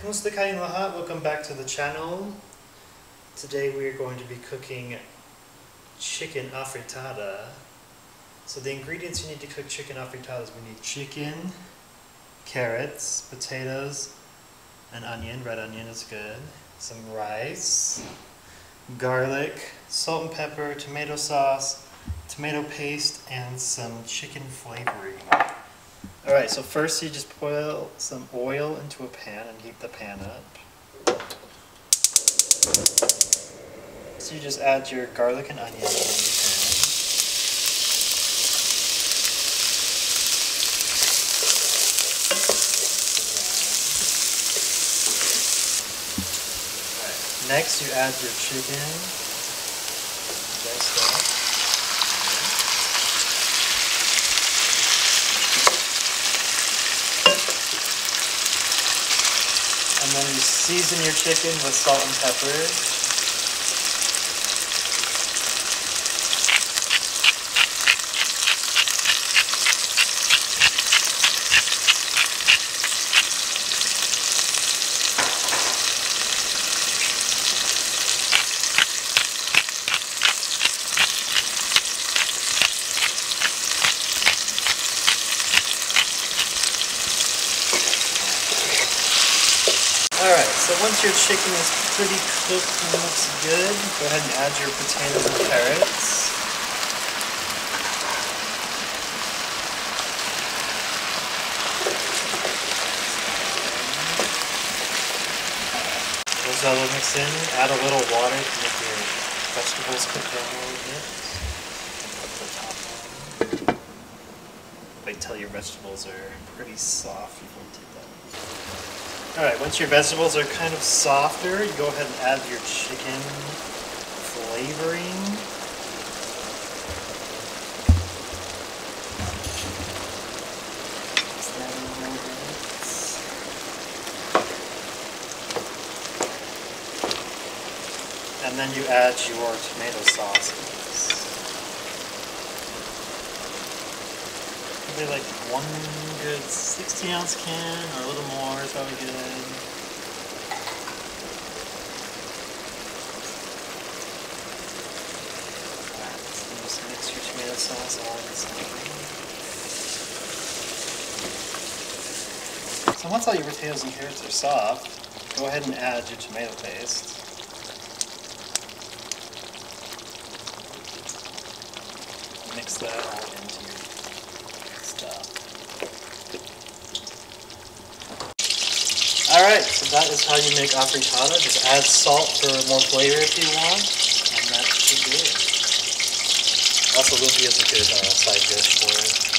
Kayong lahat? Welcome back to the channel. Today we are going to be cooking chicken afritada. So the ingredients you need to cook chicken afritada is we need chicken, carrots, potatoes, an onion, red onion is good, some rice, garlic, salt and pepper, tomato sauce, tomato paste, and some chicken flavoring. Alright, so first you just boil some oil into a pan and heat the pan up. So you just add your garlic and onion into the pan. Next you add your chicken. Diced up. And then you season your chicken with salt and pepper. Alright, so once your chicken is pretty cooked and looks good, go ahead and add your potatoes and carrots. Those all mix in, add a little water to make your vegetables cook down a little bit. Wait till your vegetables are pretty soft you. Alright, once your vegetables are kind of softer, you go ahead and add your chicken flavoring. And then you add your tomato sauce. Probably like one good 60 ounce can or a little more probably good. Just mix your tomato sauce all. So once all your potatoes and carrots are soft, go ahead and add your tomato paste. Mix that all into your stuff. Alright, so that is how you make afritada. Just add salt for more flavor if you want, and that should do it. Also, lumpia is a good uh, side dish for it.